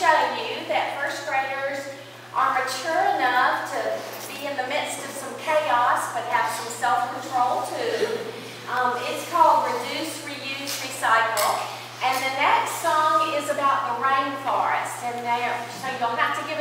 show you that first graders are mature enough to be in the midst of some chaos but have some self-control too. Um, it's called Reduce, Reuse, Recycle. And the next song is about the rainforest. And they are, so you'll have to give